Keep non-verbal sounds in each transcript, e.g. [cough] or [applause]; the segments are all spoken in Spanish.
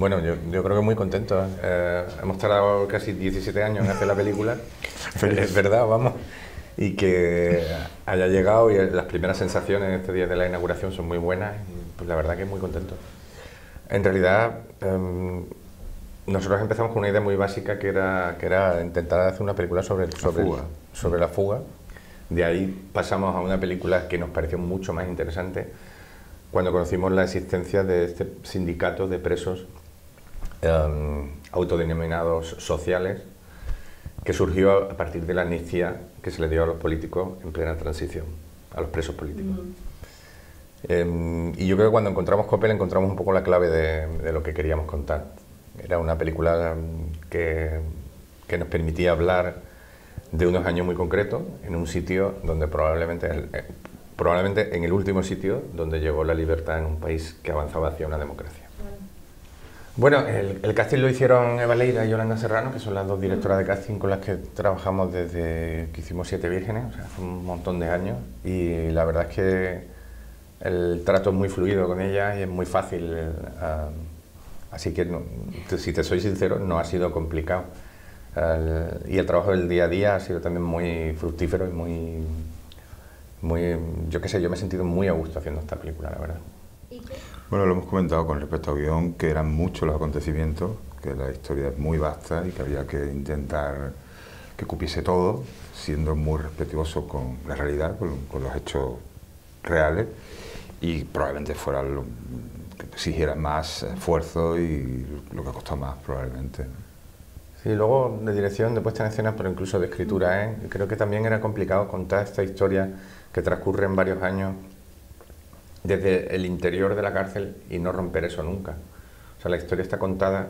Bueno, yo, yo creo que muy contento. Eh, hemos tardado casi 17 años en hacer la película. [laughs] es verdad, vamos. Y que haya llegado y las primeras sensaciones este día de la inauguración son muy buenas. Y pues la verdad que muy contento. En realidad, em, nosotros empezamos con una idea muy básica que era, que era intentar hacer una película sobre, sobre, fuga. sobre la fuga. De ahí pasamos a una película que nos pareció mucho más interesante cuando conocimos la existencia de este sindicato de presos em, autodenominados sociales que surgió a partir de la amnistía que se le dio a los políticos en plena transición, a los presos políticos. Em, y yo creo que cuando encontramos Coppel encontramos un poco la clave de, de lo que queríamos contar. Era una película em, que, que, nos permitía hablar de unos años muy concretos en un sitio donde probablemente, eh, probablemente en el último sitio donde llegó la libertad en un país que avanzaba hacia una democracia. Bueno, el, casting lo hicieron Eva Leira y Yolanda Serrano, que son las dos directoras de casting con las que trabajamos desde que hicimos Siete Vírgenes, o sea, hace un montón de años. Y la verdad es que el trato es muy fluido con ellas y es muy fácil. Uh, así que, no, si te soy sincero, no ha sido complicado. Y el trabajo del día a día ha sido también muy fructífero y muy, muy yo qué sé, yo me he sentido muy a gusto haciendo esta película, la verdad. Bueno, lo hemos comentado con respecto al guion, que eran muchos los acontecimientos, que la historia es muy vasta y que había que intentar que cupiese todo, siendo muy respetuoso con la realidad, con, con los hechos reales, y probablemente fuera lo que exigiera más esfuerzo y lo que costado más, probablemente. Sí, luego de dirección, de puesta en escena, pero incluso de escritura, ¿eh? creo que también era complicado contar esta historia que transcurre en varios años desde el interior de la cárcel y no romper eso nunca. O sea, la historia está contada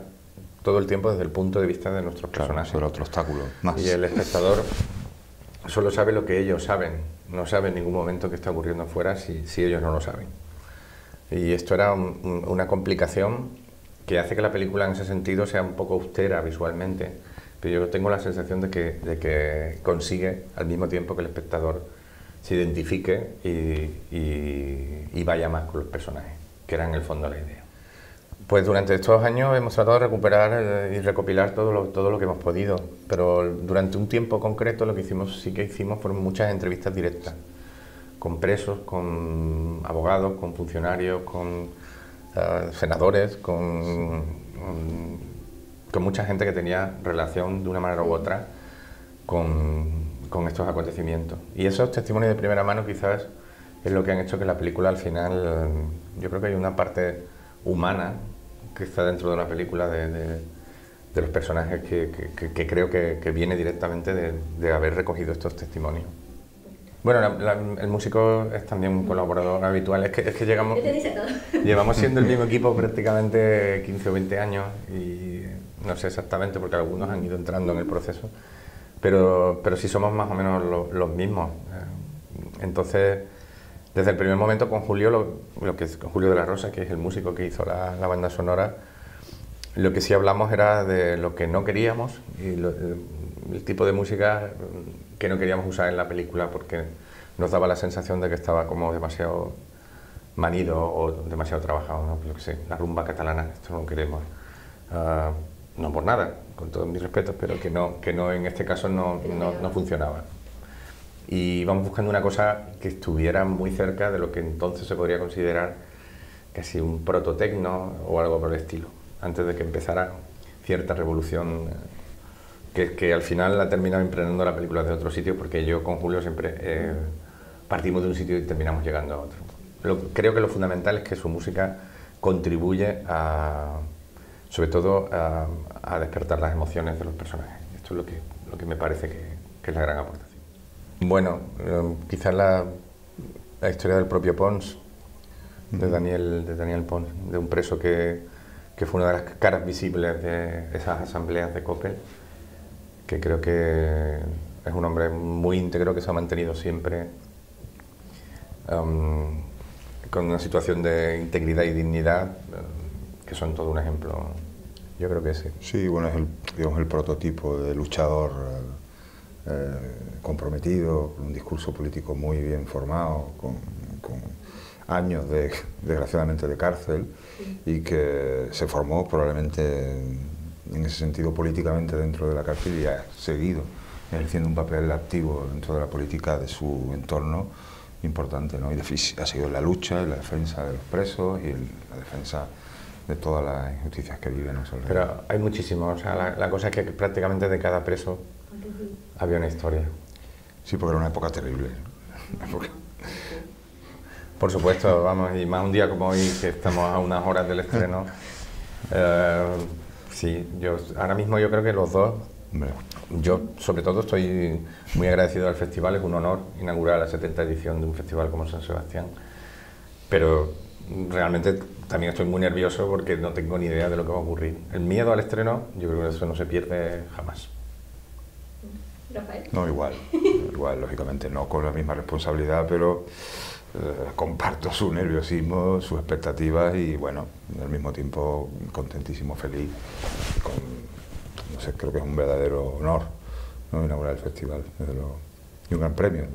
todo el tiempo desde el punto de vista de nuestros claro, personajes. Sobre otro obstáculo. Más. Y el espectador solo sabe lo que ellos saben, no sabe en ningún momento qué está ocurriendo afuera si, si ellos no lo saben. Y esto era un, una complicación que hace que la película en ese sentido sea un poco austera visualmente, pero yo tengo la sensación de que, de que consigue al mismo tiempo que el espectador se identifique y, y, y, vaya más con los personajes, que era en el fondo la idea. Pues durante estos años hemos tratado de recuperar y recopilar todo lo, todo lo que hemos podido, pero durante un tiempo concreto lo que hicimos, sí que hicimos fueron muchas entrevistas directas, con presos, con abogados, con funcionarios, con uh, senadores, con, con mucha gente que tenía relación de una manera u otra con, con estos acontecimientos. Y esos testimonios de primera mano quizás es lo que han hecho que la película al final, yo creo que hay una parte humana que está dentro de la película de, de, de los personajes que, que, que creo que, viene directamente de, de, haber recogido estos testimonios. Bueno, la, la, el músico es también un colaborador habitual, es que, es que llegamos, llevamos siendo el mismo equipo prácticamente 15 o 20 años y no sé exactamente porque algunos han ido entrando en el proceso, pero, pero sí somos más o menos lo, los mismos. Entonces, desde el primer momento con Julio, lo, lo que es, Julio de la Rosa, que es el músico que hizo la, la, banda sonora, lo que sí hablamos era de lo que no queríamos y lo, el, tipo de música que no queríamos usar en la película porque nos daba la sensación de que estaba como demasiado manido o demasiado trabajado, ¿no? Yo que sé, la rumba catalana, esto no queremos. Uh, no por nada, con todos mis respetos, pero que no, que no en este caso no, no, no funcionaba y íbamos buscando una cosa que estuviera muy cerca de lo que entonces se podría considerar casi un prototecno o algo por el estilo, antes de que empezara cierta revolución que, que al final ha terminado emprendiendo la película de otro sitio, porque yo con Julio siempre eh, partimos de un sitio y terminamos llegando a otro. Lo, creo que lo fundamental es que su música contribuye a, sobre todo a, a despertar las emociones de los personajes. Esto es lo que, lo que me parece que, que es la gran aportación. Bueno, eh, quizás la, la, historia del propio Pons, de Daniel, de Daniel Pons, de un preso que, que, fue una de las caras visibles de esas asambleas de Coppel, que creo que es un hombre muy íntegro que se ha mantenido siempre um, con una situación de integridad y dignidad, uh, que son todo un ejemplo. Yo creo que sí. Sí, bueno, es el, digamos, el prototipo de luchador. Eh, comprometido, con un discurso político muy bien formado, con, años, de, desgraciadamente, de cárcel y que se formó probablemente en ese sentido políticamente dentro de la cárcel y ha seguido ejerciendo un papel activo dentro de la política de su entorno importante, ¿no? Y ha sido la lucha, la defensa de los presos y la defensa de todas las injusticias que viven. Pero hay muchísimos, o sea, la, cosa es que prácticamente de cada preso había una historia. Sí, porque era una época terrible. [laughs] Por supuesto, vamos, y más un día como hoy, que estamos a unas horas del estreno. [laughs] Eh, sí, yo ahora mismo yo creo que los dos yo, sobre todo, estoy muy agradecido al festival. Es un honor inaugurar la 70 edición de un festival como San Sebastián. Pero realmente también estoy muy nervioso porque no tengo ni idea de lo que va a ocurrir. El miedo al estreno, yo creo que eso no se pierde jamás. No, igual. [laughs] igual, lógicamente, no con la misma responsabilidad, pero eh, comparto su nerviosismo, sus expectativas y, bueno, al mismo tiempo contentísimo, feliz creo que es un verdadero honor ¿no? inaugurar el festival, y un gran premio.